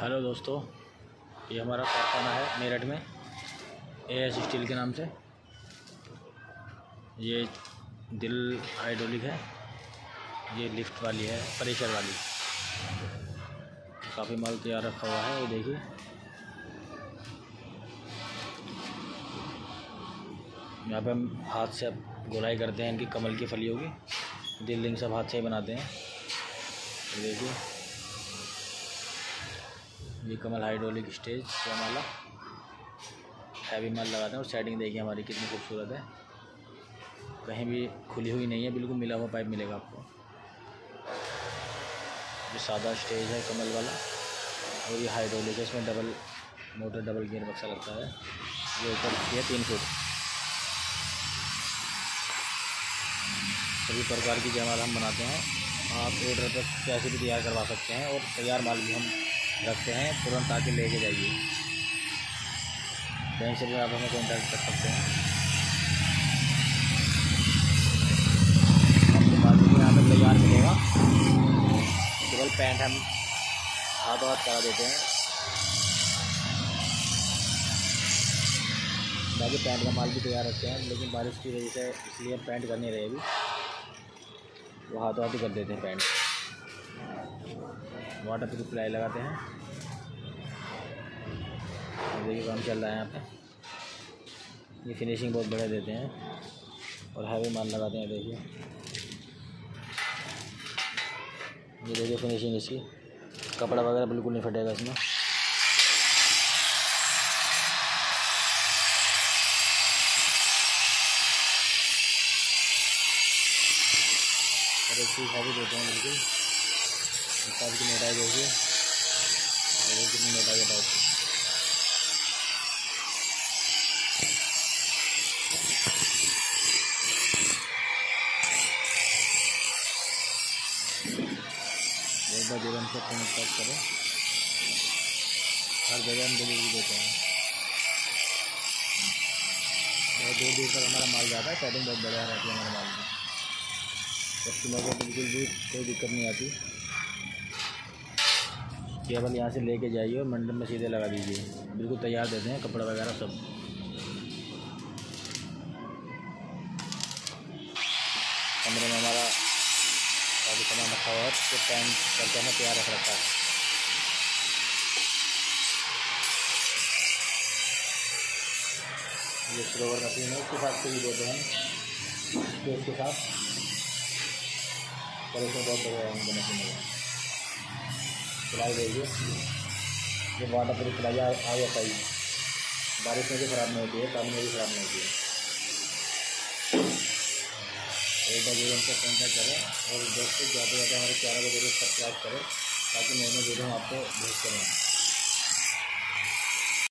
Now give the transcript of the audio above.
Hello दोस्तों, ये हमारा कारखाना है मेरठ में ए एस स्टील के नाम से। ये दिल हाइड्रोलिक है, ये लिफ्ट वाली है प्रेशर वाली। काफ़ी माल तैयार रखा हुआ है, ये देखिए। यहाँ पे हम हाथ से अब गोलाई करते हैं इनकी कमल की फलियों की दिल रिंग सब हाथ से ही बनाते हैं। देखिए। ये कमल हाइड्रोलिक स्टेज माला हैवी माल लगाते हैं और सेटिंग देखिए हमारी कितनी खूबसूरत है। कहीं भी खुली हुई नहीं है, बिल्कुल मिला हुआ पाइप मिलेगा आपको। ये सादा स्टेज है कमल वाला और ये हाइड्रोलिक है, इसमें डबल मोटर डबल गियर बक्सा लगता है। ये ऊपर है तीन फुट सभी प्रकार की जयमाल हम बनाते हैं। आप ऑर्डर पर पैसे भी तैयार करवा सकते हैं और तैयार माल भी हम रखते हैं, तुरंत आके लेके जाइए। बैंक से भी आप हमें कॉन्टैक्ट कर सकते हैं। यहाँ पर तैयार मिलेगा। केवल पैंट हम हाथों हाथ करा देते हैं। बाकी पैंट का माल भी तैयार रखते हैं, लेकिन बारिश की वजह से इसलिए पैंट करनी रहेगी वो हाथों हाथ ही कर देते हैं पैंट। वाटर प्रूफ प्लाई लगाते हैं। देखिए काम चल रहा है यहाँ पे। ये फिनिशिंग बहुत बढ़िया देते हैं। और हैवी माल लगाते हैं, देखिए। ये देखिए फिनिशिंग इसकी। कपड़ा वगैरह बिल्कुल नहीं फटेगा इसमें। चीज़ हैवी देते हैं बिल्कुल। पाइप की मोटाई देखिए और कितनी मोटाई है पाइप एक बार जगह हमसे कॉन्टैक्ट करें। हर जगह हम डिलीवरी देते हैं। बहुत दूर दूर तक हमारा माल जाता है पैकिंग बहुत बढ़िया रहती है हमारे माल की। कस्टमर को बिल्कुल भी कोई दिक्कत नहीं आती। केवल यहाँ से लेके जाइए और मंडप में सीधे लगा दीजिए। बिल्कुल तैयार देते हैं कपड़ा वगैरह सब। कमरे में हमारा काफ़ी सामान रखा हुआ है तो पैंट करके हमें तैयार रख रखा है। ये स्लोवर मशीन है, उसके साथ से भी देते हैं तो उसके साथ। पर इसमें बहुत बढ़िया मशीन है। सिलाई रहेगी जो वाटर पूरी सिलाई आ जाता है बारिश में भी ख़राब नहीं होती है पानी में भी ख़राब नहीं होती है। एक बार ज़रूर हमसे कॉन्टैक्ट करें और दोस्तों जाते जाते हमारे चैनल को ज़रूर सब्सक्राइब करें, ताकि नए नए वीडियो हम आपको भेज करें